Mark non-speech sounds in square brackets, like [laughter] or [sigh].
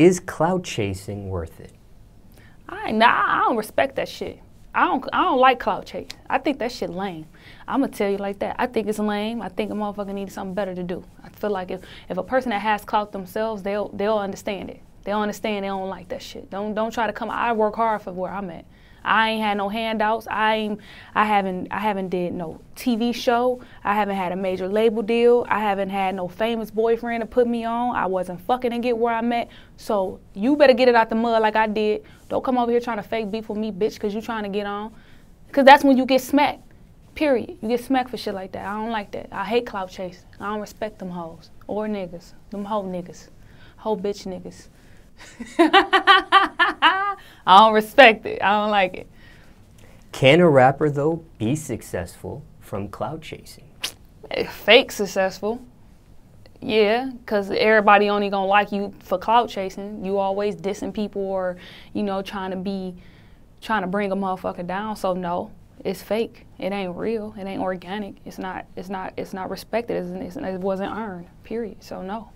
Is clout chasing worth it? I nah, I don't respect that shit. I don't I don't like clout chase. I think that shit lame. I'm gonna tell you like that. I think it's lame. I think a motherfucker needs something better to do. I feel like if, if a person that has clout themselves, they'll they'll understand it. They'll understand they don't like that shit. Don't don't try to come I work hard for where I'm at. I ain't had no handouts. I ain't, I haven't I haven't did no TV show. I haven't had a major label deal. I haven't had no famous boyfriend to put me on. I wasn't fucking and get where I'm at. So you better get it out the mud like I did. Don't come over here trying to fake beef with me, bitch, because you trying to get on. Because that's when you get smacked. Period. You get smacked for shit like that. I don't like that. I hate clout chasing. I don't respect them hoes or niggas. Them hoe niggas. Hoe bitch niggas. [laughs] I don't respect it. I don't like it. Can a rapper, though, be successful from clout chasing? Eh, fake successful. Yeah, because everybody only gonna like you for clout chasing. You always dissing people or, you know, trying to be, trying to bring a motherfucker down. So no, it's fake. It ain't real. It ain't organic. It's not. It's not. It's not respected. It's, it's, it wasn't earned. Period. So no.